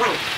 One,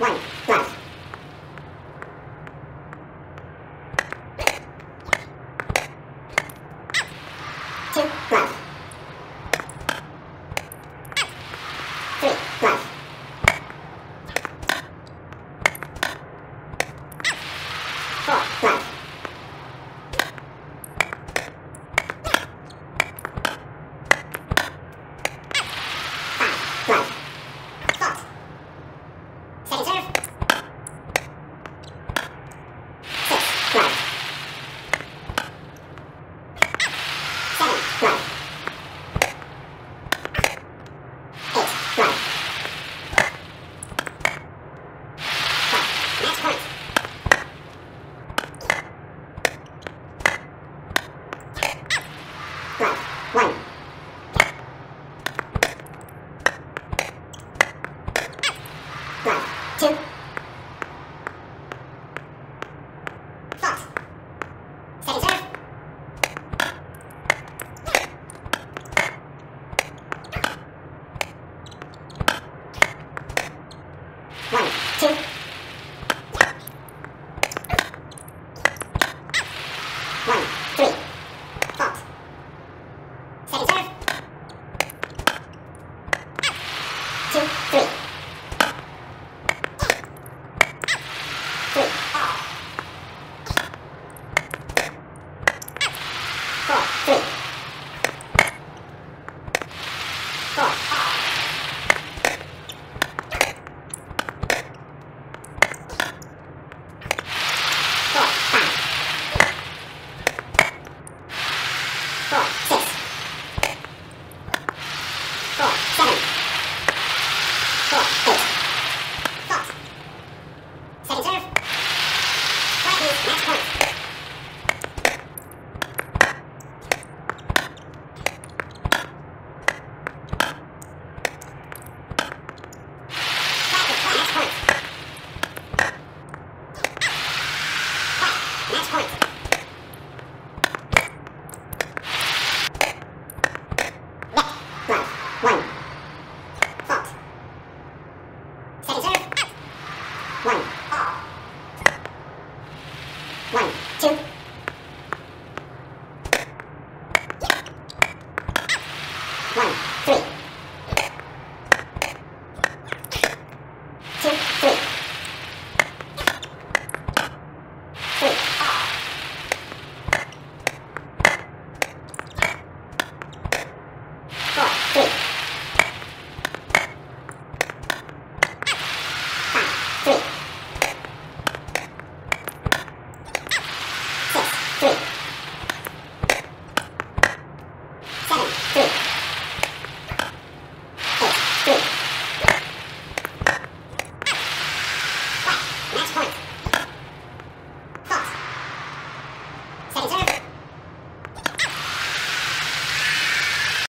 One, one.